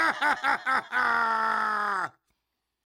Ha ha ha ha ha!